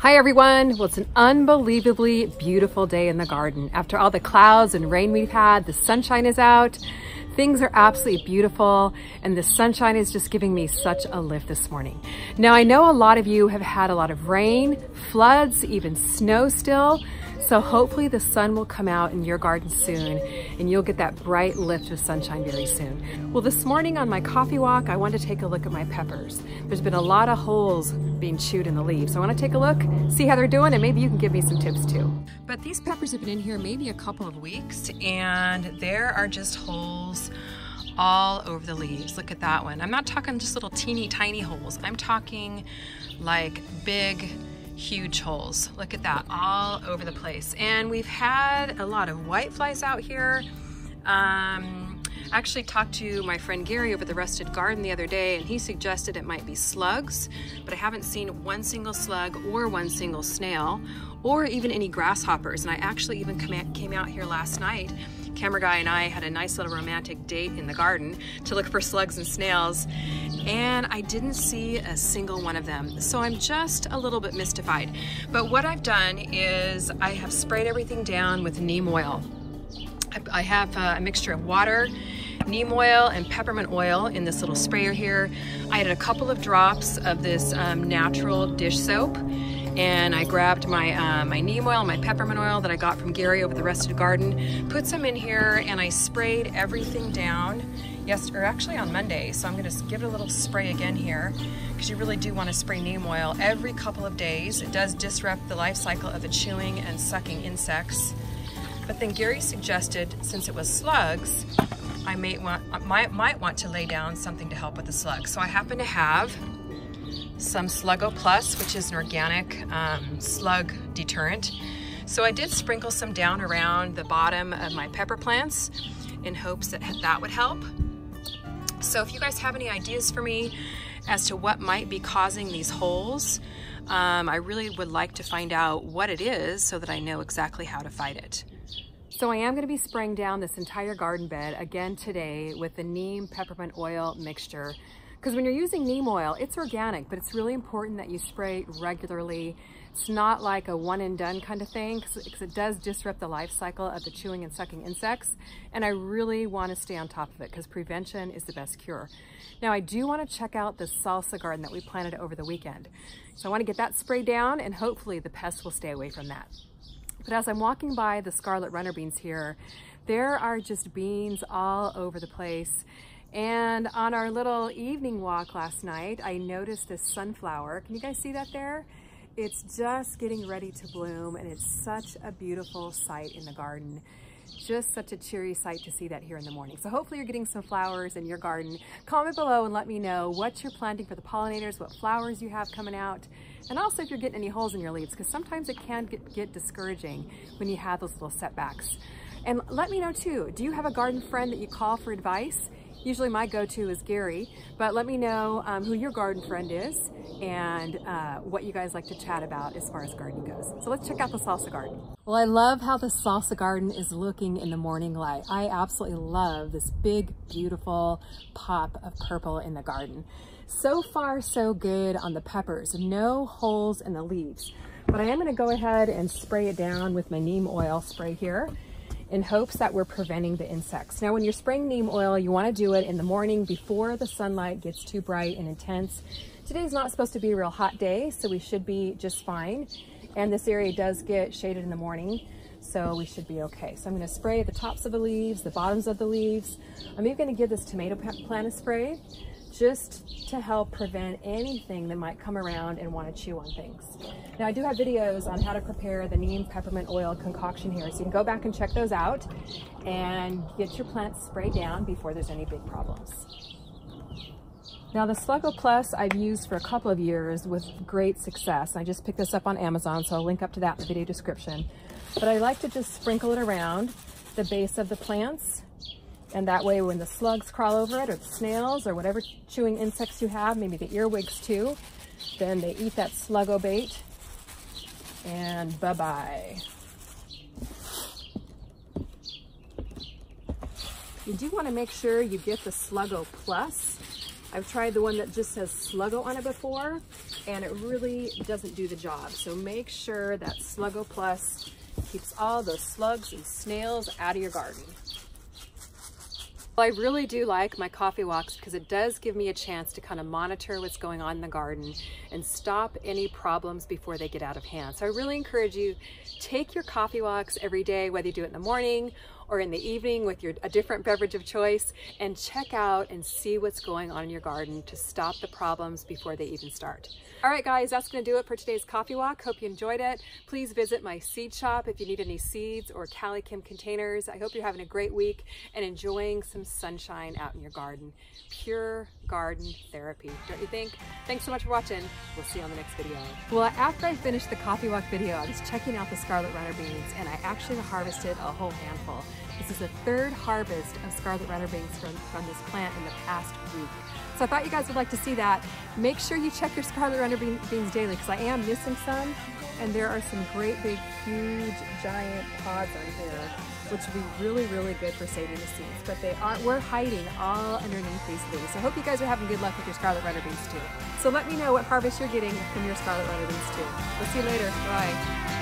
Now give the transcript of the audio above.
Hi everyone. Well, it's an unbelievably beautiful day in the garden. After all the clouds and rain we've had, the sunshine is out. Things are absolutely beautiful and the sunshine is just giving me such a lift this morning. Now I know a lot of you have had a lot of rain, floods, even snow still. So hopefully the sun will come out in your garden soon and you'll get that bright lift of sunshine very soon. Well, this morning on my coffee walk, I wanted to take a look at my peppers. There's been a lot of holes being chewed in the leaves. So I wanna take a look, see how they're doing, and maybe you can give me some tips too. But these peppers have been in here maybe a couple of weeks and there are just holes all over the leaves. Look at that one. I'm not talking just little teeny tiny holes. I'm talking like big, huge holes. Look at that, all over the place. And we've had a lot of white flies out here. Um, I actually talked to my friend Gary over the Rusted Garden the other day and he suggested it might be slugs, but I haven't seen one single slug or one single snail or even any grasshoppers. And I actually even came out here last night camera guy and I had a nice little romantic date in the garden to look for slugs and snails and I didn't see a single one of them. So I'm just a little bit mystified. But what I've done is I have sprayed everything down with neem oil. I have a mixture of water, neem oil, and peppermint oil in this little sprayer here. I added a couple of drops of this um, natural dish soap and I grabbed my, uh, my neem oil, my peppermint oil that I got from Gary over the Rusted Garden, put some in here, and I sprayed everything down yes, or actually on Monday. So I'm gonna give it a little spray again here because you really do wanna spray neem oil every couple of days. It does disrupt the life cycle of the chewing and sucking insects. But then Gary suggested, since it was slugs, I may want, might, might want to lay down something to help with the slugs. So I happen to have some Sluggo Plus, which is an organic um, slug deterrent. So I did sprinkle some down around the bottom of my pepper plants in hopes that that would help. So if you guys have any ideas for me as to what might be causing these holes, um, I really would like to find out what it is so that I know exactly how to fight it. So I am going to be spraying down this entire garden bed again today with the neem peppermint oil mixture because when you're using neem oil, it's organic, but it's really important that you spray regularly. It's not like a one and done kind of thing because it does disrupt the life cycle of the chewing and sucking insects. And I really want to stay on top of it because prevention is the best cure. Now I do want to check out the salsa garden that we planted over the weekend. So I want to get that sprayed down and hopefully the pests will stay away from that. But as I'm walking by the scarlet runner beans here, there are just beans all over the place. And on our little evening walk last night, I noticed this sunflower. Can you guys see that there? It's just getting ready to bloom and it's such a beautiful sight in the garden. Just such a cheery sight to see that here in the morning. So hopefully you're getting some flowers in your garden. Comment below and let me know what you're planting for the pollinators, what flowers you have coming out, and also if you're getting any holes in your leaves, because sometimes it can get, get discouraging when you have those little setbacks. And let me know too, do you have a garden friend that you call for advice? Usually my go-to is Gary, but let me know um, who your garden friend is and uh, what you guys like to chat about as far as gardening goes. So let's check out the salsa garden. Well, I love how the salsa garden is looking in the morning light. I absolutely love this big, beautiful pop of purple in the garden. So far, so good on the peppers. No holes in the leaves. But I am gonna go ahead and spray it down with my neem oil spray here in hopes that we're preventing the insects. Now, when you're spraying neem oil, you wanna do it in the morning before the sunlight gets too bright and intense. Today's not supposed to be a real hot day, so we should be just fine. And this area does get shaded in the morning, so we should be okay. So I'm gonna spray the tops of the leaves, the bottoms of the leaves. I'm even gonna give this tomato plant a spray just to help prevent anything that might come around and want to chew on things. Now I do have videos on how to prepare the neem peppermint oil concoction here, so you can go back and check those out and get your plants sprayed down before there's any big problems. Now the Sluggo Plus I've used for a couple of years with great success. I just picked this up on Amazon, so I'll link up to that in the video description. But I like to just sprinkle it around the base of the plants and that way when the slugs crawl over it or the snails or whatever chewing insects you have, maybe the earwigs too, then they eat that sluggo bait and bye-bye. You do want to make sure you get the Sluggo Plus. I've tried the one that just says Sluggo on it before, and it really doesn't do the job. So make sure that Sluggo Plus keeps all those slugs and snails out of your garden. Well, I really do like my coffee walks because it does give me a chance to kind of monitor what's going on in the garden and stop any problems before they get out of hand. So I really encourage you, take your coffee walks every day, whether you do it in the morning or in the evening with your a different beverage of choice and check out and see what's going on in your garden to stop the problems before they even start. All right, guys, that's gonna do it for today's coffee walk. Hope you enjoyed it. Please visit my seed shop if you need any seeds or CaliKim containers. I hope you're having a great week and enjoying some sunshine out in your garden. Pure garden therapy, don't you think? Thanks so much for watching. We'll see you on the next video. Well, after I finished the coffee walk video, I was checking out the scarlet runner beans and I actually harvested a whole handful. This is the third harvest of scarlet runner beans from, from this plant in the past week. So I thought you guys would like to see that. Make sure you check your scarlet runner beans daily because I am missing some and there are some great big huge giant pods on here which would be really really good for saving the seeds. But they are we're hiding all underneath these leaves. So I hope you guys are having good luck with your scarlet runner beans too. So let me know what harvest you're getting from your scarlet runner beans too. We'll see you later. Bye